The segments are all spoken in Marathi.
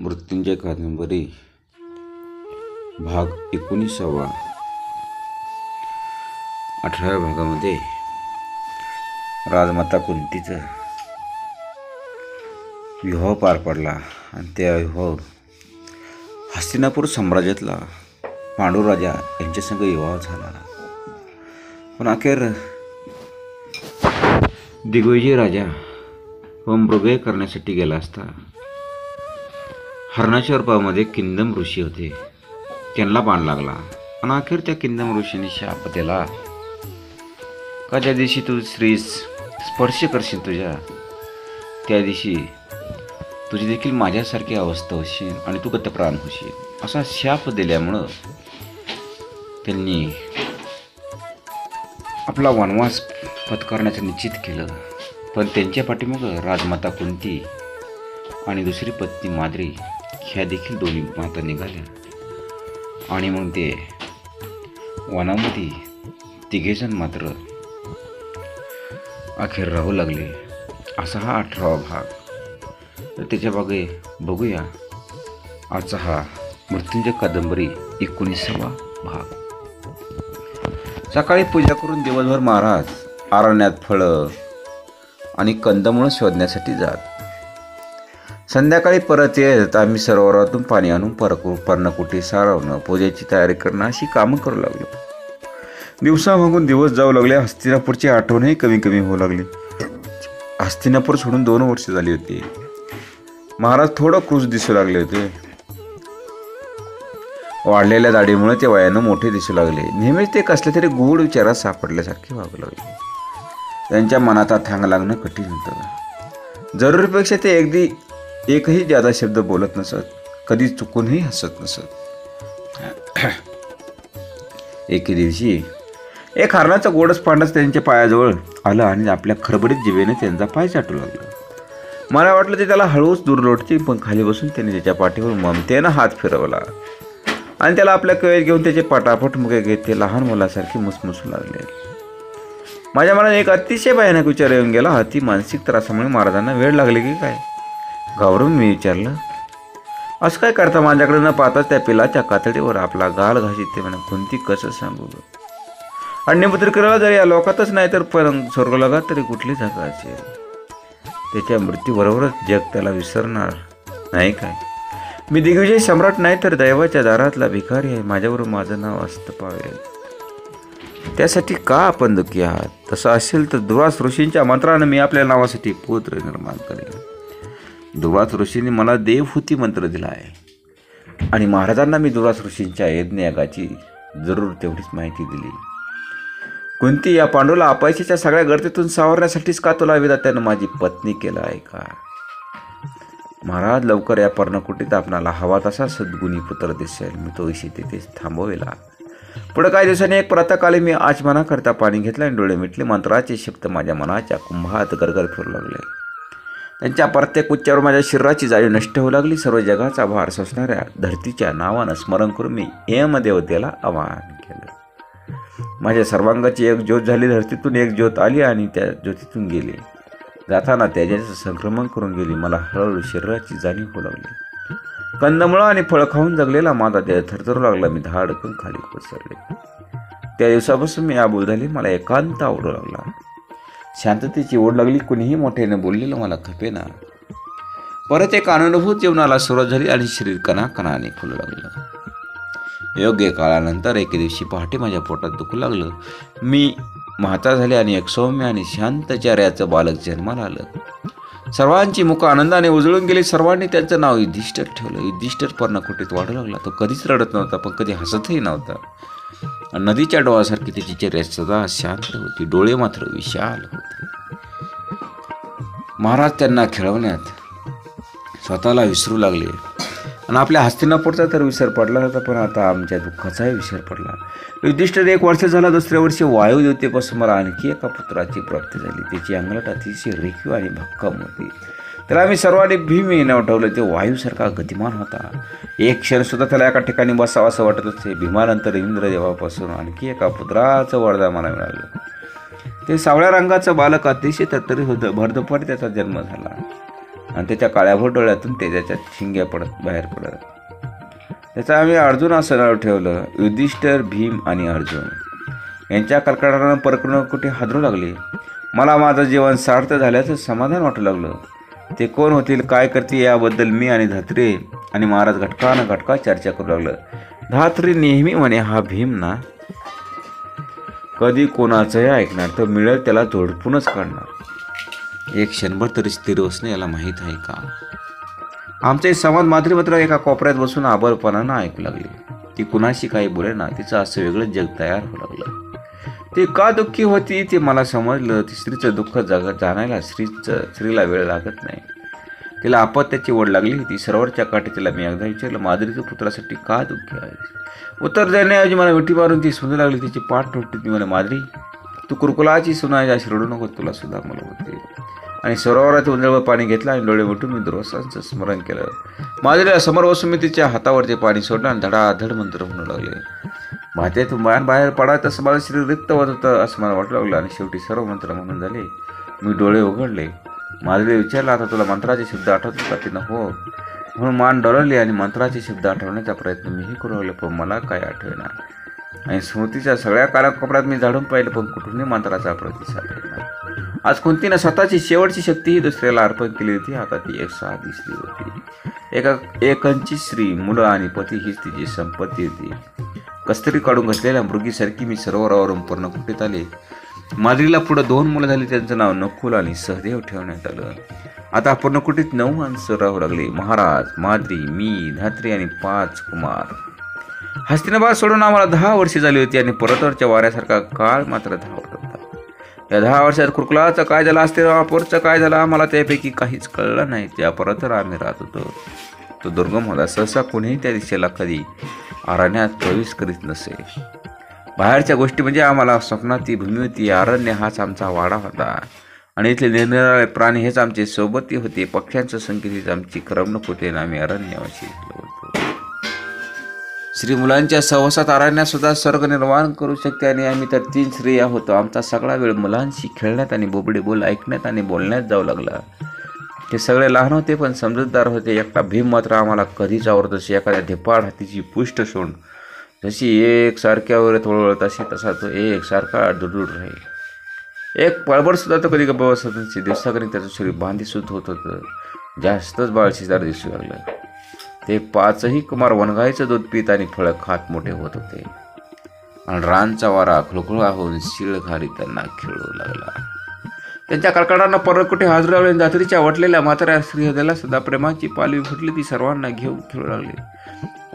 मृत्युंजय कादंबरी भाग एकोणीसावा. अठराव्या भागामध्ये राजमाता कुंतीचं विवाह पार पडला आणि त्या विवाह हस्तिनापूर साम्राज्यातला पांडुराजा यांच्यासंग विवाह झाला. पण अखेर दिग्विजय राजा व मृगय करण्यासाठी गेला असता हरणाश्वर रूपामध्ये किंदम ऋषी होते. त्यांना बाण लागला. आणि अखेर त्या किंदम ऋषीने शाप दिला. का ज्या दिवशी तू स्त्री स्पर्श करशील तुझ्या त्या दिवशी तुझी देखील माझ्यासारखी अवस्था होशील आणि तू गतप्राण होशील. असा शाप दिल्यामुळं त्यांनी आपला वनवास पत्करण्याचं निश्चित केलं. पण त्यांच्या पाठीमागं राजमाता कुंती आणि दुसरी पत्नी माद्री ह्या देखील दोन्ही माता निघाल्या. आणि मग ते वनामध्ये तिघेजण मात्र अखेर राहू लागले. असा हा अठरावा भाग. तर त्याच्या बागे बघूया आजचा हा मृत्युंजय कादंबरी एकोणीसावा भाग. सकाळी पूजा करून दिवसभर महाराज अरण्यात फळं आणि कंदमुळं शोधण्यासाठी जात. संध्याकाळी परत येत आम्ही सरोवरातून पाणी आणून परकू पर्णकुटी सारवणं पूजेची तयारी करणं अशी कामं करू लागलो. दिवसामागून दिवस जाऊ लागले हस्तिनापूरची आठवणही कमी कमी होऊ लागली. हस्तिनापूर सोडून दोन वर्ष झाली होती. महाराज थोडं क्रूज दिसू लागले होते. वाढलेल्या दाढीमुळे ते वयानं मोठे दिसू लागले. नेहमीच ते कसले तरी गूढ विचारात सापडल्यासारखे वागू लागले. त्यांच्या मनात थांग लागणं कठीण होतं. जरुरीपेक्षा ते अगदी एकही जादा शब्द बोलत नसत कधी चुकूनही हसत नसत. एके दिवशी एक हरणाचा गोडस पांडस त्यांच्या पायाजवळ आलं आणि आपल्या खरबडीत जिवेने त्यांचा पाय चाटू लागला. मला वाटलं ते त्याला हळूच दूर लोटते पण खाली बसून त्याने त्याच्या पाठीवर ममतेनं हात फिरवला. आणि त्याला आपल्या कवेत घेऊन त्याचे पटापट मुगे घेत ते लहान मुलासारखे मुसमुसू लागले. माझ्या मनात एक अतिशय भयानक विचार येऊन गेला अति मानसिक त्रासामुळे महाराजांना वेळ लागले की काय? घाबरून मी विचारलं असं काय करता? माझ्याकडे न पाहताच त्या पिलाच्या कातडीवर आपला गाल घासीत ते म्हणा. कोणती कसं सांगू ग? अन्यपुत्र करायला जरी या लोकातच नाही तर पण स्वर्गलोकात तरी कुठली जागा असेल? त्याच्या मृत्यूबरोबरच जग त्याला विसरणार नाही काय? मी दिग्विजय सम्राट नाही तर दैवाच्या दारातला भिकारी आहे. माझ्याबरोबर माझं नाव असतं पावेल त्यासाठी का आपण दुःखी आहात? तसं असेल तर दुर्वास ऋषींच्या मंत्रानं मी आपल्या नावासाठी पुत्र निर्माण करेल दुर्वास ऋषींनी मला देवहूती मंत्र दिला आहे. आणि महाराजांना मी दुर्वास ऋषींच्या यज्ञयागाची जरूर तेवढीच माहिती दिली. कोणती या पांडूला अपयशाच्या सगळ्या गर्दीतून सावरण्यासाठीच का तुला विदात्यानं माझी पत्नी केलं आहे का? महाराज लवकर या पर्णकुटीत आपणाला हवा तसा सद्गुणी पुत्र दिसेल. मी तो विषय तिथेच थांबवेला. पुढे काही दिवसांनी एक प्रातःकाली मी आचमनाकरता पाणी घेतलं आणि डोळे मिटले. मंत्राचे शब्द माझ्या मनाच्या कुंभात गरगर फिरू लागले. त्यांच्या प्रत्येक उच्चावर माझ्या शरीराची जाळी नष्ट होऊ लागली. सर्व जगाचा भार सोसणाऱ्या धरतीच्या नावानं स्मरण करून मी एम देवतेला आवाहन केलं. माझ्या सर्वांगाची एक ज्योत झाली. धरतीतून एक ज्योत आली आणि त्या ज्योतीतून गेली. जाताना त्याच्याचं संक्रमण करून गेली. मला हळूहळू शरीराची जाणीव होऊ लागली. कंदमुळं आणि फळं खाऊन जगलेला माझा देह थरथरू लागला. मी धाडकन खाली कोसळले. त्या दिवसापासून मी आबूल झाली. मला एकांत आवडू लागला. शांततेची ओढ लागली कुणीही मोठ्याने बोललेलं मला खपेना परत एक अनुभूत जीवनाला सुरुवात झाली आणि शरीर कणा कणाने खुलू लागलं. योग्य काळानंतर एके दिवशी पहाटे माझ्या पोटात दुखू लागलं. मी म्हाता झाले आणि एक सौम्य आणि शांत बालक जन्माला आलं. सर्वांची मुख आनंदाने उजळून गेली. सर्वांनी त्यांचं नाव युधिष्ठर ठेवलं. युधिष्ठर पर्णकुटीत वाढू लागला. तो कधीच रडत नव्हता पण कधी हसतही नव्हता. नदीच्या डोळ्यासारखी तिची चेहऱ्या सदा शांत होती. डोळे मात्र विशाल होते. महाराज त्यांना खेळवण्यात स्वतःला विसरू लागले. आणि आपल्या हस्तिनापूरचा तर विसर पडला होता पण आता आमच्या दुःखाचाही विसर पडला. युधिष्ठिर एक वर्ष झाला दुसऱ्या वर्षी वायुदेवतेपासून मला आणखी एका पुत्राची प्राप्ती झाली. त्याची अंगलट अतिशय रेखीव आणि भक्कम होती. त्याला आम्ही सर्वांनी भीम येणं उठवलं ते वायूसारखा गतिमान होता. एक क्षणसुद्धा त्याला एका ठिकाणी बसावा असं वाटत होते. भीमानंतर इंद्रदेवापासून आणखी एका पुत्राचं वरदान मला मिळालं ते सावळ्या रंगाचं बालक अतिशय तत्तरी होतं. भरदुपारी त्याचा जन्म झाला. आणि त्याच्या काळ्याभोर डोळ्यातून तेजाच्या शिंग्या पडत बाहेर पडत. त्याचं आम्ही अर्जुन असं नाव ठेवलं. युधिष्ठर भीम आणि अर्जुन. यांच्या कलकडानं परकणं कुठे हादरू लागले? मला माझं जीवन सार्थ झाल्याचं समाधान वाटू लागलं. ते कोण होतील काय करतील याबद्दल मी आणि धात्रे आणि महाराज घटकानं घटका चर्चा करू लागलं. धात्री नेहमी म्हणे हा भीम ना कधी कोणाचंही ऐकणार तर मिळेल त्याला झोडपूनच काढणार. एक क्षणभर तरी स्थिर बसणे याला माहीत आहे का? आमचे समाज मात्र मात्र एका कोपऱ्यात बसून आबरपणानं ऐकू लागली. ती कुणाशी काही बोले ना तिचं असं वेगळं जग तयार होऊ लागलं. ती का दुःखी होती ते मला समजलं. ती स्त्रीचं दुःख जग जाणायला स्त्रीचं स्त्रीला वेळ लागत नाही. तिला अपत्याची ओढ लागली होती. सरोवरच्या काठी तिला मी एकदा विचारलं माधुरीच्या पुत्रासाठी का दुःखी आहे उत्तर देण्याऐवजी मला विठी मारून ती सुंदर लागली. तिची पाठ तुटली ती मला माधुरी तू कुरकुलाची सुना अशी रडू नको. तुला सुद्धा मला होते. आणि सरोवरात उंजळवर पाणी घेतलं आणि डोळे मिटून मी दुर्वासांचं स्मरण केलं. माधुरीला समोर बसून मी तिच्या हातावरचे पाणी सोडलं आणि धडाधड मंत्र म्हणू लागले. भात्यातून बाहेर बाहेर पडा तसं माझं शरीर रिक्त होत होतं असं मला वाटू लागलं. आणि शेवटी सर्व मंत्र म्हणून झाले. मी डोळे उघडले. माधवी विचारला आता तुला मंत्राचे शब्द आठवतात का? तिनं हो. म्हणून मान डोळवली आणि मंत्राचे शब्द आठवण्याचा प्रयत्न मीही करू लागलो पण मला काय आठवेना. आणि स्मृतीच्या सगळ्या कानाकोपऱ्यात मी झाडून पाहिलं पण कुठूनही मंत्राचा प्रतिसाद येईना आज कुंतीनं स्वतःची शेवटची शक्तीही दुसऱ्याला अर्पण केली होती. आता ती एक साधी स्त्री होती. एका एकंची स्त्री मुलं आणि पती हीच तिची संपत्ती होती. कस्तरी काढून घातलेल्या मृगीसारखी मी सरोवरावरून पर्णकुटीत आले. माद्रीला पुढं दोन मुलं झाली त्यांचं नाव नकुल आणि सहदेव ठेवण्यात आलं. आता पर्णकुटीत नऊ माणसं राहू लागली. महाराज माद्री मी धात्री आणि पाच कुमार. हस्तिनाबाद सोडून आम्हाला दहा वर्षे झाली होती आणि परतवरच्या वाऱ्यासारखा काळ मात्र धावत होता. या दहा वर्षात कुरकुलाचं काय झालं असते वापरचं काय झालं आम्हाला त्यापैकी काहीच कळलं नाही. त्या परतर आम्ही राहत होतो. तो दुर्गम होता. सहसा कोणीही त्या दिशेला कधी अरण्यात प्रवेश करीत नसे. बाहेरच्या गोष्टी म्हणजे आम्हाला स्वप्नात ती भूमी होती. अरण्य हाच आमचा वाडा होता. आणि इथले निरनिराळे प्राणी हेच आमचे सोबती होते. पक्ष्यांचं संकेत हीच आमची करमणूक होते आणि आम्ही अरण्यावाशी होतो. श्री मुलांच्या सहवासात अरण्यात सुद्धा स्वर्ग निर्माण करू शकते आणि आम्ही तर तीन स्त्रिया होतो. आमचा सगळा वेळ मुलांशी खेळण्यात आणि बोबडे बोल ऐकण्यात आणि बोलण्यात जाऊ लागला. ते सगळे लहान होते पण समजूतदार होते. एकटा भीम मात्र आम्हाला कधीच आवडत असे एखाद्या धिपाड हातीची पुष्ट सोंड जशी एक वगैरे थोडं तशी तसा तो एक सारखा दुडूड राहील. एक पळबड सुद्धा तो कधी गप्पा बसत नसे. दिवसाकडे त्याचं शरीर बांधी सुद्धा होत होतं. जास्तच बाळशीदार दिसू लागलं. ते पाचही कुमार वनगाईचं दूध पित आणि फळं खात मोठे होत होते. आणि रानचा वारा खुळखुळा होऊन शिळ घाली त्यांना खेळू लागला. त्यांच्या कडकडांना परत कुठे हजर लावले दात्रीच्या वटलेल्या म्हाताऱ्या श्रीहदेला सुद्धा प्रेमाची पालवी फुटली ती सर्वांना घेऊन खेळू लागले.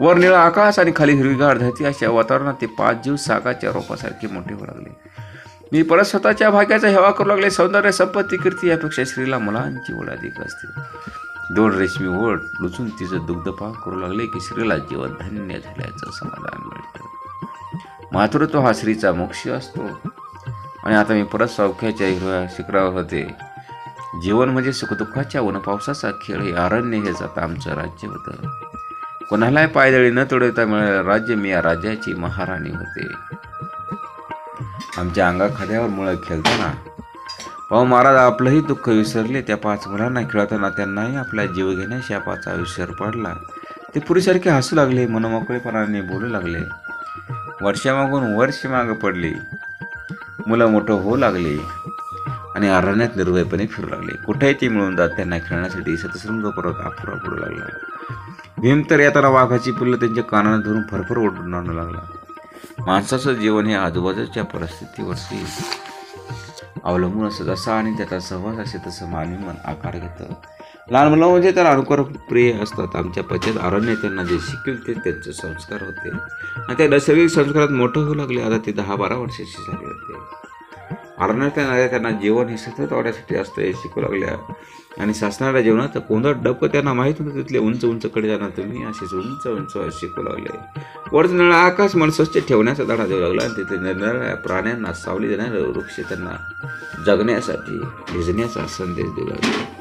वर निळा आकाश आणि खाली हिरवीगार धरती अशा वातावरणात ते पाच जीव सागाच्या रोपासारखे मोठे होऊ लागले. मी परत स्वतःच्या भाग्याचा हेवा करू लागले. सौंदर्य संपत्ती कीर्ती यापेक्षा स्त्रीला मुलांची ओढ अधिक असते. दोन रेशमी ओढ लुचून तिचं दुग्धपान करू लागले की श्रीला जीवन धन्य झाल्याचं समाधान मिळतं. मातृत्व हा स्त्रीचा मोक्ष असतो. आणि आता मी परत सौख्याच्या हिरव्या शिखरावर होते. जीवन म्हणजे सुखदुःखाच्या वनपावसाचा खेळ हे अरण्य हेच आता आमचं राज्य होतं. कोणालाही पायदळी न तोडवता मिळालेलं राज्य मी या राज्याची महाराणी होते. आमच्या अंगा खाद्यावर मुळं खेळताना पाहू महाराज आपलंही दुःख विसरले. त्या पाच मुलांना खेळताना त्यांनाही आपला जीव घेण्या शापाचा विसर पडला. ते पुरीसारखे हसू लागले मनमोकळेपणाने बोलू लागले. वर्षामागून वर्ष मागं पडली. मुलं मोठं होऊ लागली आणि अरण्यात निर्भयपणे फिरू लागले. कुठेही ते मिळून जात त्यांना खेळण्यासाठी सतशृंग परत अपुरा पडू लागला. भीम तर येताना वाघाची पिल्लं त्यांच्या कानानं धरून फरफर ओढून आणू लागला. माणसाचं जीवन हे आजूबाजूच्या परिस्थितीवरती अवलंबून असतं. जसा आणि त्याचा सहवास असे तसं मानवी मन आकार घेतं. लहान मुलं म्हणजे तर अनुकर प्रिय असतात. आमच्या पश्चात अरण्य त्यांना जे शिकवेल ते त्यांचे संस्कार होते. आणि त्या नैसर्गिक संस्कारात मोठं होऊ लागले. आता ते दहा बारा वर्षाची झाले होते. अरण्यात येणाऱ्या त्यांना जीवन हे सतत वाढण्यासाठी असतं हे शिकू लागल्या. आणि शासनाच्या जीवनात कोणतं डबकं त्यांना माहीत होतं. तिथले उंच उंच कडे जाणार तुम्ही असेच उंच उंच शिकू लागले. वरच निळा आकाश मन स्वच्छ ठेवण्याचा धडा देऊ लागला. आणि तिथे निरनिराळ्या प्राण्यांना सावली देणारे वृक्ष त्यांना जगण्यासाठी भिजण्याचा संदेश देऊ लागला.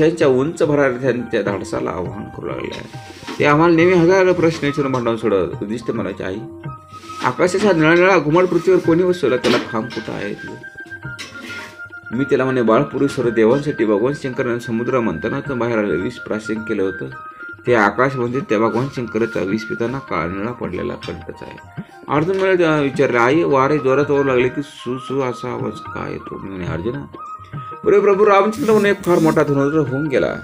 पक्ष्यांच्या उंच भरार्थ्यांच्या धाडसाला आव्हान करू लागले ते आम्हाला नेहमी हजार प्रश्न विचारून भांडवून सोडत उद्दिष्ट म्हणायचे आई आकाशाच्या निळा निळा घुमट पृथ्वीवर कोणी बसवला? त्याला खांब कुठं आहे? मी त्याला म्हणे बाळपुरुष सर्व देवांसाठी भगवान शंकराने समुद्र मंथनातून बाहेर आले विष प्राशन केलं होतं. ते आकाश म्हणजे त्या भगवान शंकराचा विष पिताना काळनिळा पडलेला कंठच आहे. अर्जुन मला विचारले आई वारे जोरात ओर लागले की सु सु असा आवाज काय येतो? मी म्हणे अर्जुना अरे प्रभू रामचंद्र म्हणून एक फार मोठा धनुर्धर होऊन गेला.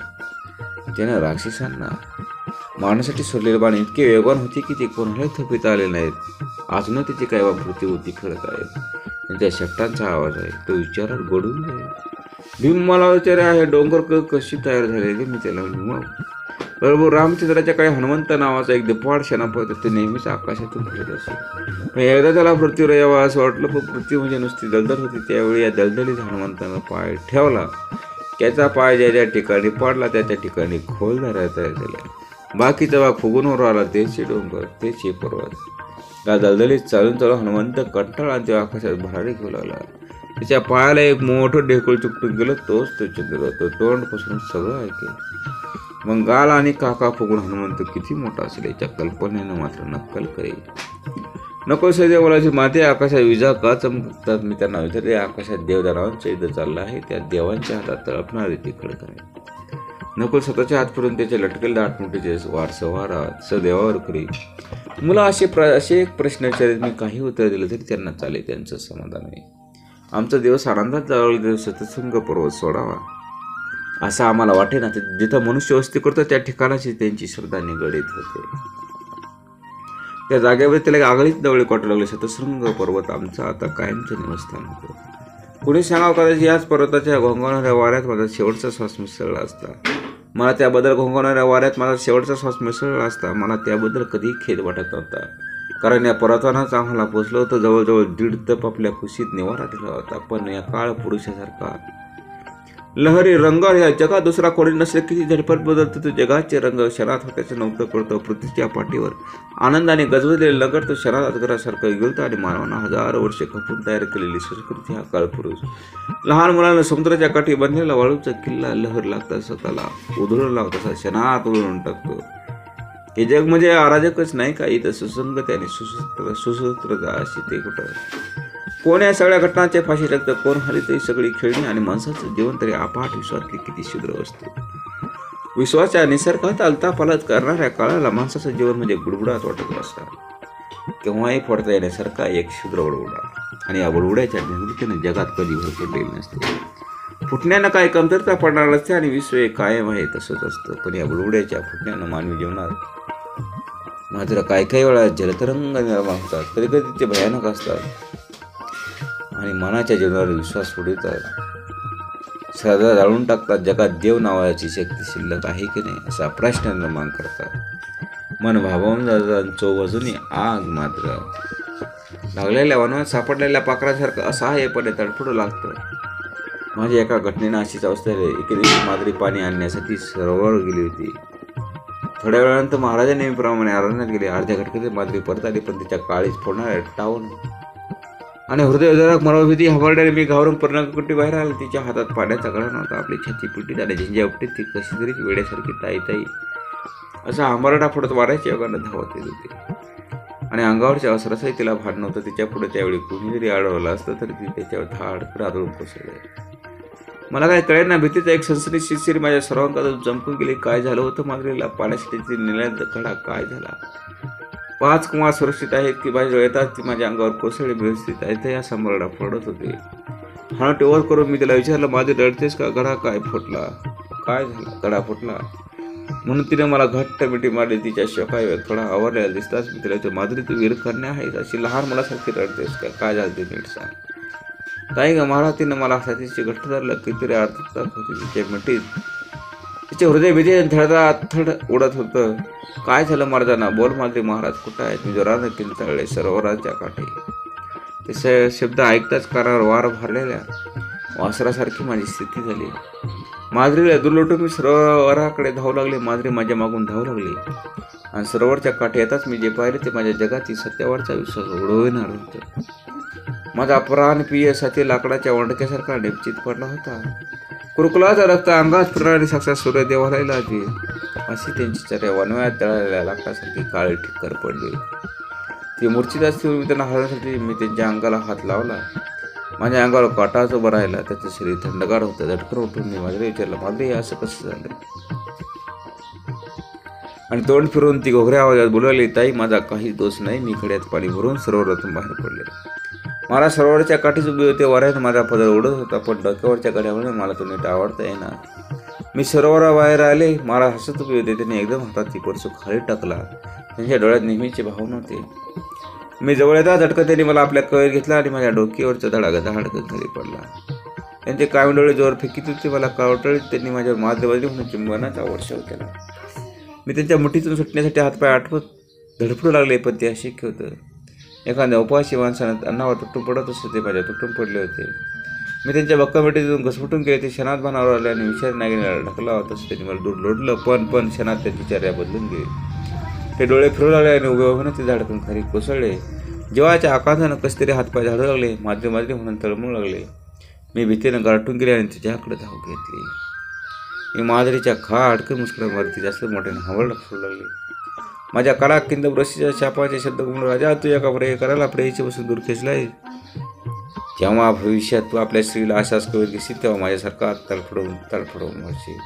त्यानं राक्षसांना मारण्यासाठी सोडलेले बाण इतके वेगवान होते की ते कोणालाही थपिता आले नाहीत. अजूनही त्याची काय वापरती होती खेळत आहेत त्या शब्दांचा आवाज आहे तो विचारात गोडून जाईल. भीम मला विचार आहे डोंगर क- कशी तयार झालेली मी त्याला म्हणलो, प्रभू रामचंद्राच्या काळी हनुमंत नावाचा एक दिपाड सेनापती ते नेहमीच आकाशातून फिरत असे. पण एकदा त्याला पृथ्वीवर यावा असं वाटलं पण पृथ्वी म्हणजे नुसती दलदल होती. त्यावेळी या दलदलीत हनुमंतानं पाय ठेवला. त्याचा पाय ज्या ज्या ठिकाणी पडला त्या त्या ठिकाणी खोल धरायला तयार झाला. बाकीचा भाग फुगूनवर आला तेचे डोंगर तेच हे पर्वत या दलदलीत चालून चालून हनुमंत कंटाळा आणि त्या आकाशात भरारी घेऊ लागला. त्याच्या पायाला एक मोठं ढेकूळ चुकटून गेलं तोच तो चंद्र तो तोंड पसरून सगळं ऐकेल. मग गाल आणि काका फुगून हनुमंत किती मोठा असेल याच्या कल्पनेनं मात्र नक्कल करेल. नको सध्या माते आकाशात विजा का चमकतात? मी त्यांना विचारले आकाशात देवदारांचा युद्ध चाललं आहे त्या देवांच्या हातात तळपणारे ते खडक नकुल स्वतःच्या हात फिरून त्याचे लटकेल आठमोठीचे वार सवारा सदेवावर करी मुलं असे प्र असे एक प्रश्न विचारित मी काही उत्तर दिलं तरी त्यांना चालेल त्यांचं समाधान आहे. आमचा दिवस आनंदात जावळ सतसंग पर्वत सोडावा. असं आम्हाला वाटे ना जिथं मनुष्य वस्ती करतो त्या ठिकाणाची त्यांची श्रद्धा निगडीत होते. त्या जागेवर त्याला आगळीच दवळे कोटू लागले शतशृंग पर्वत आमचा आता कायमचं निवस्थान होतं. कुणी सांगावं कदाचित याच पर्वताच्या घोंगवणाऱ्या वाऱ्यात माझा शेवटचा श्वास मिसळला असता. मला त्याबद्दल घोंगवणाऱ्या वाऱ्यात माझा शेवटचा श्वास मिसळला असता. मला त्याबद्दल कधीही खेद वाटत नव्हता. कारण या पर्वतानाच आम्हाला पोचलो होतं. जवळजवळ दीड तप आपल्या खुशीत निवारा दिला होता. पण या काळ पुरुषासारखा लहरी रंग या जगात दुसरा कोणी नसले किती झटपट बदलतो. तो जगाचे रंग क्षणात होत्याचं नव्हतं कळतो पृथ्वीच्या पाठीवर. आनंदाने गजबजलेले लगड तो क्षणात अजगरासारखं इगलतं आणि मानवानं हजारो वर्षे खपून तयार केलेली संस्कृती हा काळपुरुष लहान मुलांना समुद्राच्या काठी बांधलेला वाळूचा किल्ला लहर लागता स्वतःला उधळून लावत असा क्षणात उधळून टाकतो. हे जग म्हणजे अराजकच नाही का? इथं सुसंगत आणि सुसूत्र सुसूत्रता अशी ते कुठं? कोण या सगळ्या घटनांचे फाशी लागतं? कोण हरित ही सगळी खेळणी आणि माणसाचं जीवन तरी अपाट विश्वातली किती शुद्र असतो? विश्वाच्या निसर्गात अलता करणाऱ्या काळाला माणसाचं जीवन म्हणजे बुडबुडात वाटत असतात केव्हाही फोडता येण्यासारखा एक शुद्र वळवडा आणि या वळवड्याच्या निर्मितीनं जगात कधी भर पडलेली नसते. फुटण्यानं काय कमतरता पडणार नसते आणि विश्व हे कायम आहे तसंच असतं. पण या वळवड्याच्या फुटण्यानं मानवी जीवनात मात्र काही काही वेळा जलतरंग निर्माण होतात. कधी कधी ते भयानक असतात. आणि मनाच्या जीवनावर विश्वास उडवतात श्रद्धा जाळून टाकतात. जगात देव नावाची शक्ती शिल्लक आहे की नाही असा प्रश्न निर्माण करतात. मन भावावून जातात. चोवजून आग मात्र. लागलेल्या वनात सापडलेल्या पाखरासारखं असहाय्यपणे तडफडू लागतं. माझ्या एका घटनेनं अशीच अवस्था झाली एके दिवशी माद्री पाणी आणण्यासाठी सरोवर गेली होती. थोड्या वेळानंतर महाराजा नेहमीप्रमाणे अरण्यात गेले. अर्ध्या घटकेत माद्री परत आली पण तिच्या काळीच फोडणार टावून आणि हृदयविदारक मनोभीती हबरड्याने मी घाबरून पर्णकुटी बाहेर आले. तिच्या हातात पाण्याचा गळा नव्हता. आपली छाती पिटी आणि झिंज्या ती कशी तरी वेड्यासारखी ताई ताई असा हंबरडा फोडत वाऱ्याच्या योगानं धावत येत होती. आणि अंगावरच्या असरसही तिला भान नव्हतं. तिच्या पुढे त्यावेळी कुणी जरी अडवलं असतं तरी ती त्याच्यावर धाड आदळून कोसळले. मला काय कळेल ना भीतीचा एक सनसनी शिरशिरी माझ्या सर्वांकातून जमकून गेली. काय झालं होतं मागरीला पाण्यासाठी ती निळ्या खडा काय झाला? पाच कुमार सुरक्षित आहेत की माझ्या येतात ती माझ्या अंगावर कोसळी व्यवस्थित आहेत. तर या संबरडा फोडत होते. हा टेवर करून मी तिला विचारलं माझे रडतेस का? गडा काय फुटला? काय झाला? गडा फुटला? म्हणून तिने मला घट्ट मिठी मारली तिच्या शोकाय थोडा आवरलेला दिसताच मी तिला माधुरी तू वीर करणे आहेस? अशी लहान मुलासारखी रडतेस का? काय झालं ते नीट सांग ताई ग महाराज तिनं मला साथीची घट्ट धरलं कितीतरी अर्थात होती तिच्या मिठीत. तिचे हृदय भीती थडदा थड उडत होतं. काय झालं महाराजांना? बोल माद्री महाराज कुठं आहेत? मी जोरानं किंतळले सरोवराच्या काठी. ते स शब्द ऐकताच कानावर वार भरलेल्या वासरासारखी माझी स्थिती झाली. माजरीला दुर्लोटून मी सरोवराकडे धावू लागले. माजरी माझ्या मागून धावू लागली. आणि सरोवरच्या काठी येताच मी जे पाहिले ते माझ्या जगातील सत्यावरचा विश्वास उडविणार होतं. माझा प्राण पिय साथी लाकडाच्या वंडक्यासारखा नेपचित पडला होता. कुरकुलाचा रक्त अंगात फिरणारी साक्षात सूर्यदेवाला लागली. अशी त्यांची चर्या वनव्यात तळालेल्या लाकडासारखी काळी ठिक्कर पडली. ती मूर्छित असल्यावर त्यांना हरण्यासाठी मी त्यांच्या अंगाला हात लावला. माझ्या अंगावर काटाच उभं राहिला. त्याचं शरीर थंडगार होतं. झटकर उठून मी माझ्या विचारलं माधुरी असं कसं झालं आणि तोंड फिरून ती घोगऱ्या आवाजात बोलवली ताई माझा काही दोष नाही. मी खड्यात पाणी भरून सरोवरातून बाहेर पडले. मला सरोवराच्या काठीच उभी होते. वऱ्यात माझा पदर उडत होता पण डोक्यावरच्या कड्यामुळे मला तो नीट आवडता येणार मी सरोवराबाहेर आले मला हसत उभी होते. त्याने एकदम हातात ती खाली टाकला. त्यांच्या डोळ्यात नेहमीचे भाव नव्हते मी जवळ येता झटकन त्यांनी मला आपल्या कवेर घेतला आणि माझ्या डोक्यावरचा धडाका धडकन खाली पडला. त्यांचे कायम डोळे जोर फेकीत होते. मला कावटळीत त्यांनी माझ्या माधवाजी म्हणून चुंबनाचा वर्षाव केला. मी त्यांच्या मुठीतून सुटण्यासाठी हातपाय आठवत धडपडू लागले पण ते अशक्य होतं. एखाद्या उपवासी माणसानं अन्नावर तुटून पडत असते ते माझ्या तुटून पडले होते. मी त्यांच्या बक्का मिठीतून गेले ते क्षणात भानावर आले आणि विचार नागिनीला ढकला होता तसं त्यांनी मला दूर लोटलं पण पण क्षणात त्यांची चर्या बदलून गेली. ते डोळे फिरू लागले आणि उभे उभे ते झाडकून खाली कोसळले. जेव्हाच्या आकांतानं कसतरी हातपाय झाडू लागले माद्री माद्री म्हणून तळमळू लागले. मी भीतीनं गारटून गेले आणि तिच्याकडे धाव घेतली. मी माधुरीच्या खा अडकन मुस्करा मारती जास्त मोठ्याने हवळ फुलू लागली. माझ्या कला किंद ब्रशीच्या शापाचे शब्द म्हणून राजा तू एका प्रे करायला प्रेयची बसून दूर खेचलाय. जेव्हा भविष्यात तू आपल्या स्त्रीला अशाच कवीत घेशील तेव्हा माझ्यासारखा तडफडवून तडफडवून व्हायची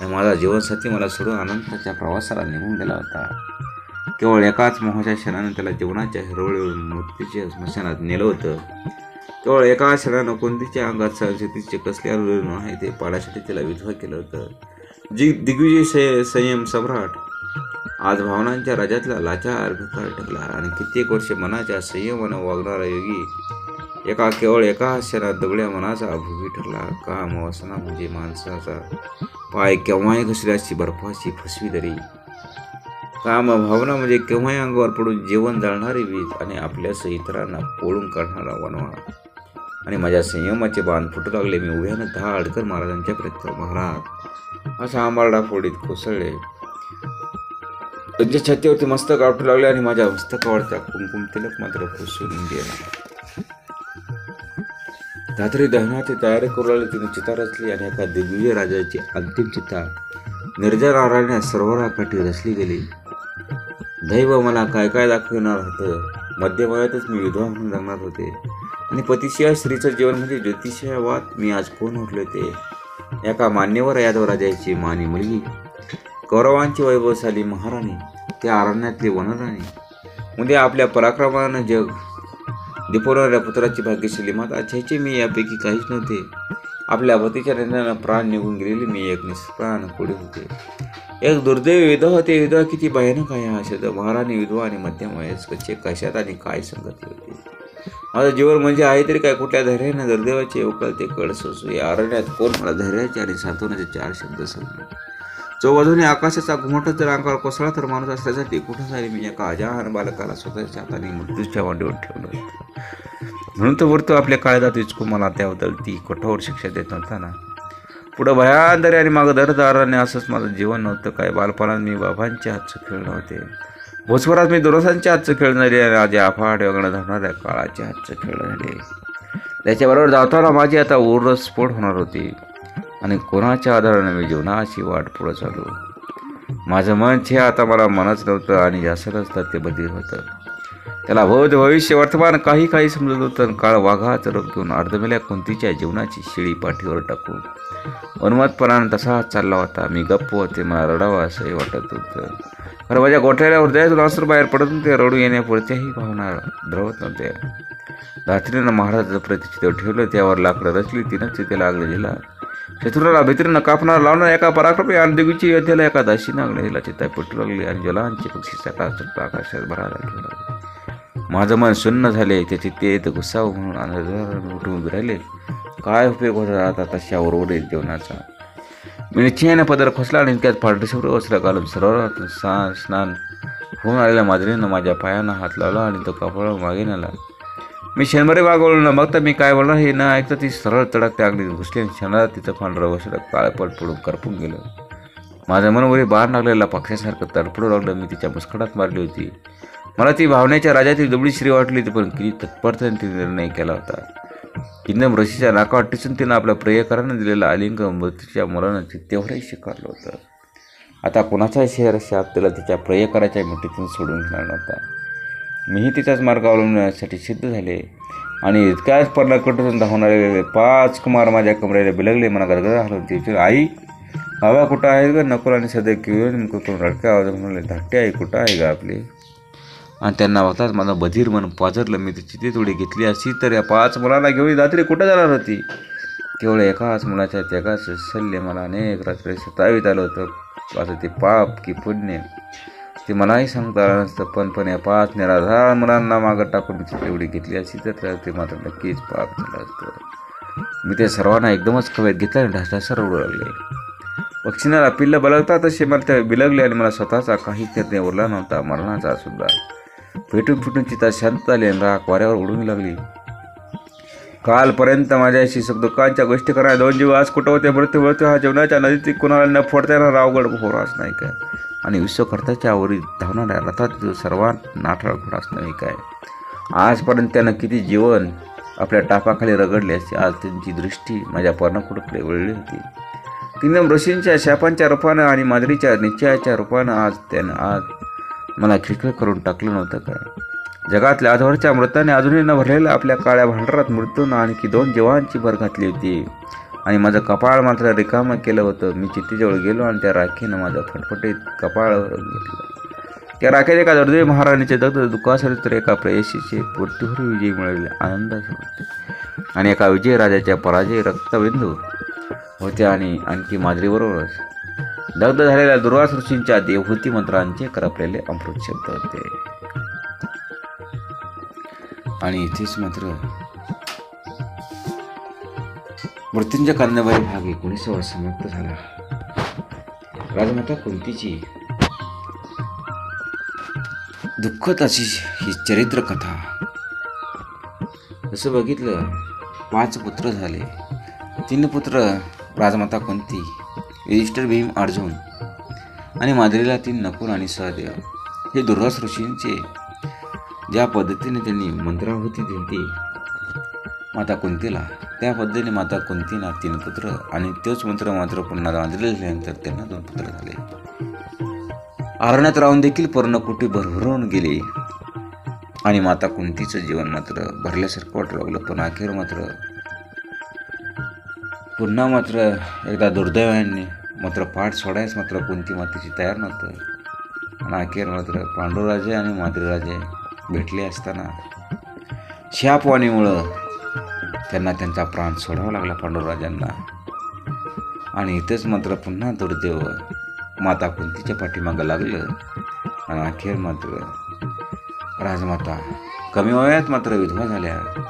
आणि माझा जीवनसाथी मला सोडून अनंताच्या प्रवासाला निघून गेला होता. केवळ एकाच मोहाच्या क्षणानं त्याला जीवनाच्या हिरवळीवरून मृत्यूच्या स्मशानात नेलं होतं. केवळ एका क्षणानं कोणतीच्या अंगात सहनशक्तीचे कसले आंदोलन आहे ते पाडासाठी त्याला विधवा केलं होतं. जी दिग्विजय संयम सम्राट आज भावनांच्या राज्यातला लाचार भिकार ठरला आणि कित्येक वर्षे मनाच्या संयमानं वागणारा योगी एका केवळ एका क्षणात दगड्या मनाचा भोगी ठरला. काम वासना म्हणजे माणसाचा पाय केव्हाही घसल्याची बर्फाची फसवी दरी. काम भावना म्हणजे केव्हाही अंगावर पडून जेवण जाळणारी वीज आणि आपल्यासह इतरांना पोळून काढणारा वनवा. आणि माझ्या संयमाचे बाण फुटू लागले. मी उभ्यानं दहा अडकर महाराजांच्या प्रत्येक महाराज असा आंबारडा फोडीत कोसळले. त्यांच्या छातीवरती मस्तक आवटू लागले आणि माझ्या मस्तकावरचा कुमकुम तिलक मात्र पुसून गेला. रात्री दहनाची तयारी करू लागली तिने चिता रचली आणि एका दिग्विजय राजाची अंतिम चिता. निर्जर नारायणात सरोवराकाठी रचली गेली. दैव मला काय काय दाखविणार होतं? मध्यवयातच मी विधवा म्हणून जगणार होते. आणि पतिशिवाय स्त्रीचं जीवन म्हणजे ज्योतिषयावाद मी आज कोण उठले ते? एका मान्यवर यादव राजाची मानी मुलगी कौरवांची वैभवशाली महाराणी त्या अरण्यातली वनराणी. उद्या आपल्या पराक्रमानं जग. दिपवणाऱ्या पुत्राची भाग्यशाली माता छेचे मी यापैकी काहीच नव्हते. आपल्या पतीच्या निर्णयानं प्राण निघून गेलेले मी एक निष्प्राण पुढे होते. एक दुर्दैव विधवा होते. विधवा किती भयानक आहे हा शब्द. महाराणी विधवा आणि मध्यम वयस्कचे कशात आणि काय संगती होते. माझं जीवन म्हणजे आहे तरी काय कुठल्या धैर्याने दुर्दैवाचे उकळते कळ सोसू या अरण्यात कोण मला धैर्याचे आणि सांत्वनाचे चार शब्द तो चौबाजूने आकाशाचा घुमट जर अंगावर कोसळा तर माणूस असल्यासाठी कुठं झाली मी एका अजहान बालकाला स्वतःच्या हाताने मृत्यूच्या मांडीवर ठेवलं होतं. म्हणून तर वरतो आपल्या काळजात इचकू मला त्याबद्दल ती कठोर शिक्षा देत नव्हताना. पुढं भयांदरी आणि मागं दरदाराने असंच माझं जीवन नव्हतं. काय बालपणात मी बाबांच्या हातचं खेळणं होते. भोसवरात मी दोरसांच्या हातचं खेळ झाले आणि आज अफाट वगैरे धावणाऱ्या काळाच्या हातचं खेळ झाले. त्याच्याबरोबर धावताना माझी आता ऊर्जस्फोट स्फोट होणार होती. आणि कोणाच्या आधाराने मी जीवनाची वाट पुढं चालू? माझं मन हे आता मला मनच नव्हतं आणि जास्तच तर ते बधीर होतं. त्याला भोध भविष्य वर्तमान काही काही समजत होतं आणि काळ वाघाचा रूप घेऊन अर्धमेल्या कुंतीच्या जीवनाची शिळी पाठीवर टाकून. उन्मत्पणानं तसाच चालला होता. मी गप्प होते मला रडावं असंही वाटत होतं. खरं माझ्या गोठ्याला हृदयातून अश्रू बाहेर पडत ते रडू येण्यापुरत्याही भावना द्रवत नव्हत्या. रात्रीनं महाराजाचं प्रतिचित्र ठेवलं त्यावर लाकडं रचली तिनंच तिथे लागलं. दिला शत्रूला भित्रीनं कापणार लावणार एका पराक्रमी आणि देवीची योद्धेला एका दाशीनं आगळीला चित्ता पेटू लागली आणि ज्वलांचे पक्षी सकाळ आकाशात भरायला लागले माझं मन सुन्न झाले त्याची ते गुस्साव म्हणून आनंद उठून उभे राहिले काय उपयोग होता आता तशावर उडेल जेवणाचा मी निश्चयाने पदर खोसला आणि त्यात फाडीसवर वसला घालून सरोवरातून सा स्नान होऊन आलेल्या माजरीनं माझ्या पायानं हात लावला आणि तो कपडा मागे नेला. मी शनिवारी वागवलं न बघता मी काय बोलणार हे न ऐकता ती सरळ तडक त्या अगदी घुसली आणि क्षणात तिचं पांढरं वसलं काळपट पडून करपून गेलं. माझं मन वरी बाहेर लागलेला पक्षासारखं तडफडू लागलं मी तिच्या मुस्कटात मारली होती. मला ती भावनेच्या राजातील दुबळी श्री वाटली होती पण किती तत्परतेने तिने निर्णय केला होता. किंदम ऋषीच्या नाकावर टिचून तिनं आपल्या प्रियकरानं दिलेलं अलिंग मृत्यूच्या मुलानं ते तेवढंही स्वीकारलं होतं. आता कोणाचाही शहर शाप तिला तिच्या प्रियकराच्या मिठीतून सोडून घेणार नव्हता. मीही तिचाच मार्ग अवलंबण्यासाठी सिद्ध झाले. आणि इतक्याच पर्णकटून धावणारे पाच कुमार माझ्या कमरेला बिलगले मला गदगद हलवून तिचे आई बाबा कुठं आहे ग? नकुल आणि सध्या किळून करून रडक्या आवाज म्हणाले धाकटे आई कुठं आहे का आपली? आणि त्यांना बघताच माझं बधीर मन पाजरलं मी तिची ती थोडी घेतली असती तर या पाच मुलांना घेऊन रात्री कुठं जाणार होती? केवळ एकाच मुलाच्या त्यागाच सल्ले मला अनेक रात्री सतावीत आलं होतं. असं ते पाप की पुण्य ते मलाही सांगता आलं नसतं. पण पण या पाच निराधार मुलांना मागं टाकून मी ती तेवढी घेतली. असती तर ते मात्र नक्कीच पाप झालं असतं. मी ते सर्वांना एकदमच कवेत घेतलं आणि ढासढास रडू लागले. पक्षीनाला पिल्लं बलवता तसे मला ते बिलगले आणि मला स्वतःचा काही निर्णय उरला नव्हता. मरणाचा सुद्धा. फेटून फुटून चिता शांत झाली आणि राख वाऱ्यावर उडून लागली. कालपर्यंत माझ्याशी सुख दुःखांच्या गोष्टी करा दोन जीव आज कुठं होते मृत्यू मृत्यू हा जीवनाच्या नदीत कुणाला न फोडता येणार अवघड होरास नाही काय आणि विश्वकर्त्याच्या आवरी धावणाऱ्या रथातील सर्वात सर्वात नाठाळ असणं एक आहे. आजपर्यंत त्यानं किती जीवन आपल्या टापाखाली रगडले असते आज त्यांची दृष्टी माझ्या पर्णकुटकडे वळली होती. तिनं ऋषींच्या शापांच्या रूपानं आणि मादरीच्या निश्चयाच्या रूपानं आज त्यानं आज मला खिळखिळ करून टाकलं नव्हतं काय. जगातल्या आजवरच्या मृताने अजूनही न भरलेल्या आपल्या काळ्या भांडारात मृत्यूनं आणखी दोन जीवांची भर घातली होती. आणि माझं कपाळ मात्र रिकामं केलं होतं. मी चित्तीजवळ गेलो आणि त्या राखीनं माझं फटफटीत कपाळ घेतलं. त्या राखेत एका दुर्दैवी महाराणीचे दग्ध दुःखासाठी तर एका प्रेयसीचे मृत्यूवर विजय मिळवले. आनंदाचे होते. आणि एका विजय राजाच्या पराजय रक्तबिंदू होते आणि आणखी माजरीबरोबरच दग्ध झालेल्या दुर्वास ऋषींच्या देवहूती मंत्रांचे करपलेले अमृत शब्द होते. आणि इथेच मात्र मृत्यूंच्या कांदाबाई भाग एकोणीसावा समाप्त झाला. राजमाता कुंतीची दुःखद अशी ही चरित्र कथा असं बघितलं पाच पुत्र झाले. तीन पुत्र राजमाता कुंती युधिष्ठर भीम अर्जुन आणि माद्रीला तीन नकुल आणि सहदेव. हे दुर्वास ऋषींचे ज्या पद्धतीने त्यांनी मंत्राहुती दिली माता कुंतीला त्या पद्धतीने माता कुंतीला तीन पुत्र आणि तोच मंत्र मात्र पुन्हा माद्रीला तर त्यांना दोन पुत्र झाले. अरण्यात राहून देखील पर्णकुटी भरभरून गेली. आणि माता कुंतीचं जीवन मात्र भरल्यासारखं वाटू लागलं. पण अखेर मात्र पुन्हा मात्र एकदा दुर्दैवाने मात्र पाठ सोडायच मात्र कुंती मातेची तयार नव्हतं. आणि अखेर मात्र पांडुराजे आणि माद्रीराजे भेटले असताना शापवाणीमुळं त्यांना त्यांचा प्राण सोडावा लागला पांडुराजांना आणि इथेच मात्र पुन्हा दुर्दैव माता कुंतीच्या पाठीमागं लागलं. आणि अखेर मात्र राजमाता कमी वयात मात्र विधवा झाल्या.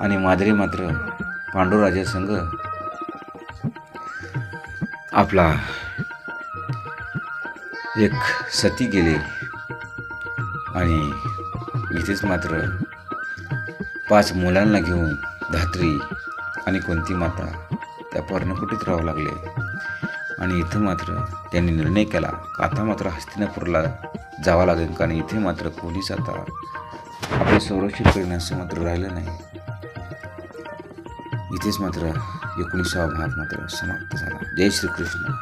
आणि माद्री मात्र पांडुराजासंग आपला एक सती गेली. आणि इथेच मात्र पाच मुलांना घेऊन धात्री आणि कोणती माता त्या पर्णकुटीत राहावं लागले. आणि इथं मात्र त्यांनी निर्णय केला. आता मात्र हस्तिनापूरला जावं लागेल कारण इथे मात्र कोणीच आता आपले संरक्षण करण्याचं मात्र राहिलं नाही. इथेच मात्र एकोणीसावा भाग मात्र समाप्त झाला. जय श्रीकृष्ण.